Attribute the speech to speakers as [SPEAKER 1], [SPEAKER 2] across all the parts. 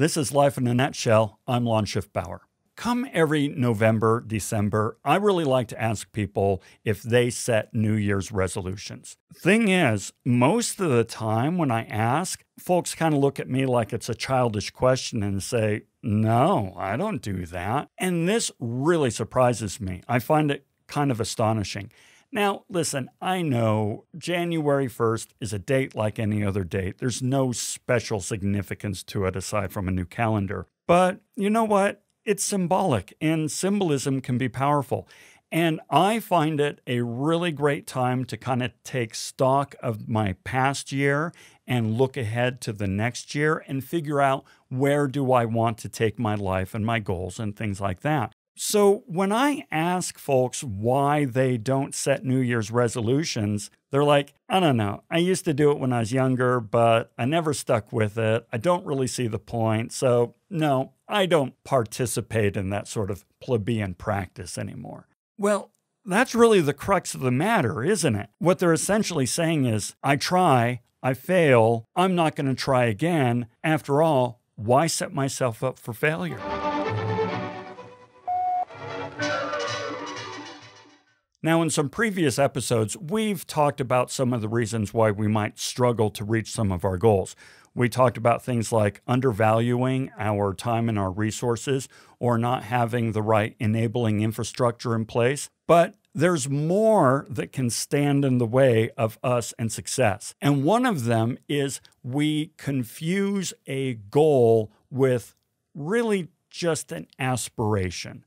[SPEAKER 1] This is Life in a Nutshell. I'm Lon Schiffbauer. Come every November, December, I really like to ask people if they set New Year's resolutions. Thing is, most of the time when I ask, folks kind of look at me like it's a childish question and say, No, I don't do that. And this really surprises me. I find it kind of astonishing. Now, listen, I know January 1st is a date like any other date. There's no special significance to it aside from a new calendar. But you know what? It's symbolic, and symbolism can be powerful. And I find it a really great time to kind of take stock of my past year and look ahead to the next year and figure out where do I want to take my life and my goals and things like that. So, when I ask folks why they don't set New Year's resolutions, they're like, I don't know. I used to do it when I was younger, but I never stuck with it. I don't really see the point. So, no, I don't participate in that sort of plebeian practice anymore. Well, that's really the crux of the matter, isn't it? What they're essentially saying is, I try, I fail, I'm not going to try again. After all, why set myself up for failure? Now, in some previous episodes, we've talked about some of the reasons why we might struggle to reach some of our goals. We talked about things like undervaluing our time and our resources or not having the right enabling infrastructure in place. But there's more that can stand in the way of us and success. And one of them is we confuse a goal with really just an aspiration.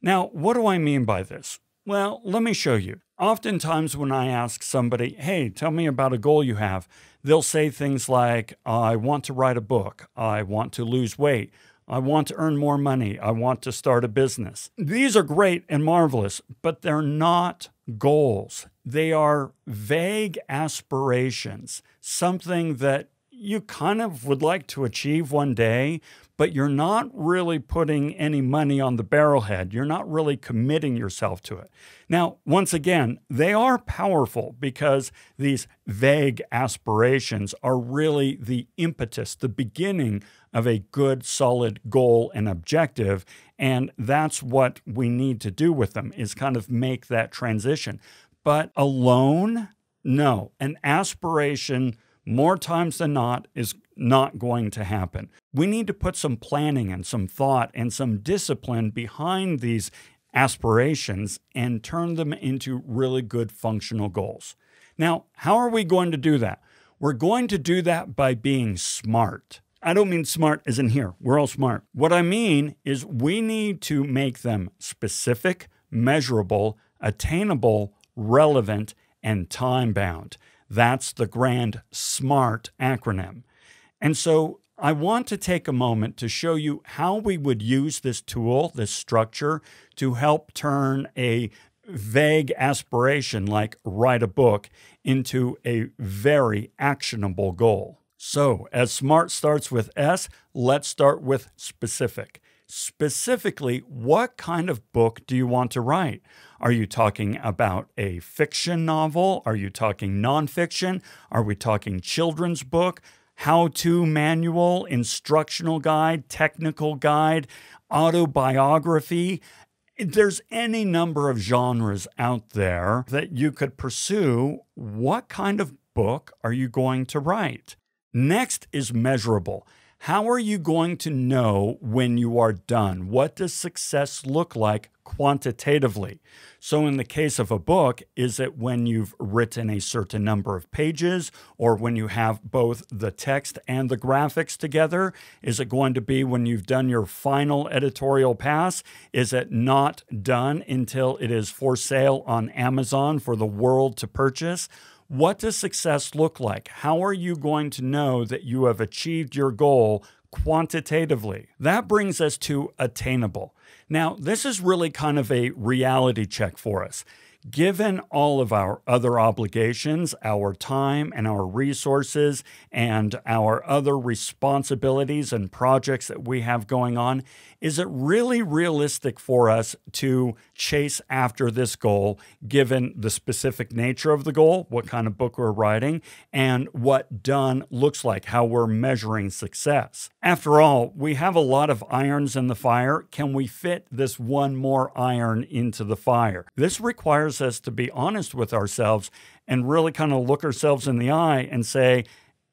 [SPEAKER 1] Now, what do I mean by this? Well, let me show you. Oftentimes, when I ask somebody, hey, tell me about a goal you have, they'll say things like, I want to write a book, I want to lose weight, I want to earn more money, I want to start a business. These are great and marvelous, but they're not goals. They are vague aspirations, something that you kind of would like to achieve one day, but you're not really putting any money on the barrelhead. You're not really committing yourself to it. Now, once again, they are powerful because these vague aspirations are really the impetus, the beginning of a good, solid goal and objective. And that's what we need to do with them is kind of make that transition. But alone, no, an aspiration more times than not is not going to happen. We need to put some planning and some thought and some discipline behind these aspirations and turn them into really good functional goals. Now, how are we going to do that? We're going to do that by being smart. I don't mean smart as in here, we're all smart. What I mean is we need to make them specific, measurable, attainable, relevant, and time bound. That's the grand SMART acronym. And so I want to take a moment to show you how we would use this tool, this structure, to help turn a vague aspiration like write a book into a very actionable goal. So, as SMART starts with S, let's start with specific. Specifically, what kind of book do you want to write? Are you talking about a fiction novel? Are you talking nonfiction? Are we talking children's book? How to manual, instructional guide, technical guide, autobiography? There's any number of genres out there that you could pursue. What kind of book are you going to write? Next is measurable. How are you going to know when you are done? What does success look like quantitatively? So, in the case of a book, is it when you've written a certain number of pages or when you have both the text and the graphics together? Is it going to be when you've done your final editorial pass? Is it not done until it is for sale on Amazon for the world to purchase? What does success look like? How are you going to know that you have achieved your goal quantitatively? That brings us to attainable. Now, this is really kind of a reality check for us. Given all of our other obligations, our time and our resources, and our other responsibilities and projects that we have going on, is it really realistic for us to chase after this goal given the specific nature of the goal, what kind of book we're writing, and what done looks like, how we're measuring success? After all, we have a lot of irons in the fire. Can we fit this one more iron into the fire? This requires us to be honest with ourselves and really kind of look ourselves in the eye and say,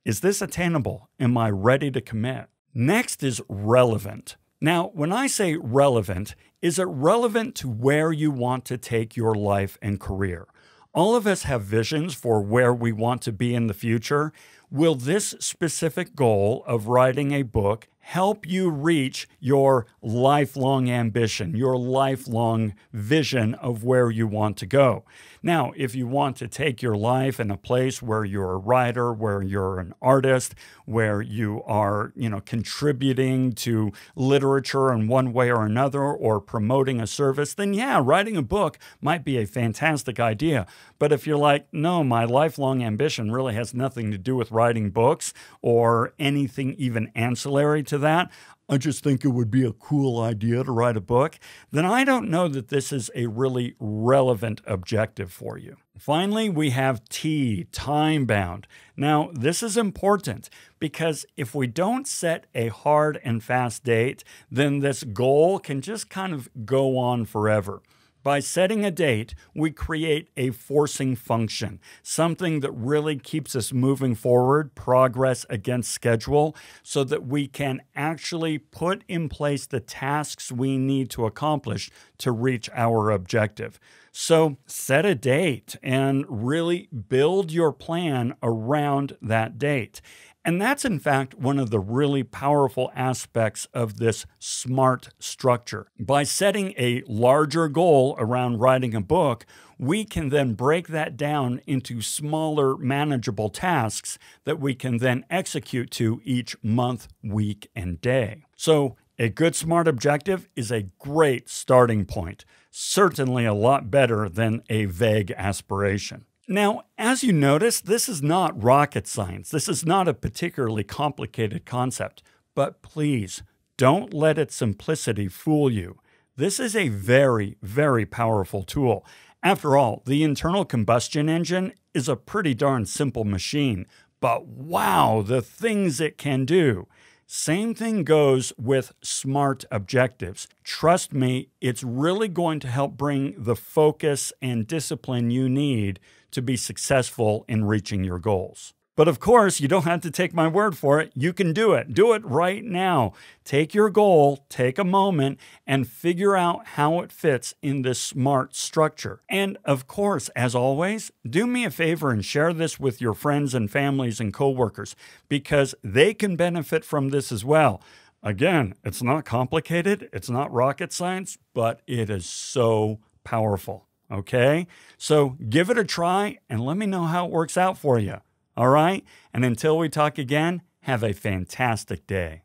[SPEAKER 1] is this attainable? Am I ready to commit? Next is relevant. Now, when I say relevant, is it relevant to where you want to take your life and career? All of us have visions for where we want to be in the future. Will this specific goal of writing a book help you reach your lifelong ambition, your lifelong vision of where you want to go. Now, if you want to take your life in a place where you're a writer, where you're an artist, where you are, you know, contributing to literature in one way or another or promoting a service, then yeah, writing a book might be a fantastic idea. But if you're like, no, my lifelong ambition really has nothing to do with writing books or anything even ancillary to that, I just think it would be a cool idea to write a book, then I don't know that this is a really relevant objective for you. Finally, we have T, time bound. Now, this is important because if we don't set a hard and fast date, then this goal can just kind of go on forever. By setting a date, we create a forcing function, something that really keeps us moving forward, progress against schedule, so that we can actually put in place the tasks we need to accomplish to reach our objective. So set a date and really build your plan around that date. And that's, in fact, one of the really powerful aspects of this SMART structure. By setting a larger goal around writing a book, we can then break that down into smaller, manageable tasks that we can then execute to each month, week, and day. So, a good SMART objective is a great starting point, certainly a lot better than a vague aspiration. Now, as you notice, this is not rocket science. This is not a particularly complicated concept. But please, don't let its simplicity fool you. This is a very, very powerful tool. After all, the internal combustion engine is a pretty darn simple machine, but wow, the things it can do. Same thing goes with SMART objectives. Trust me, it's really going to help bring the focus and discipline you need to be successful in reaching your goals. But of course, you don't have to take my word for it. You can do it. Do it right now. Take your goal, take a moment, and figure out how it fits in this smart structure. And of course, as always, do me a favor and share this with your friends and families and coworkers because they can benefit from this as well. Again, it's not complicated, it's not rocket science, but it is so powerful. Okay? So give it a try and let me know how it works out for you. All right? And until we talk again, have a fantastic day.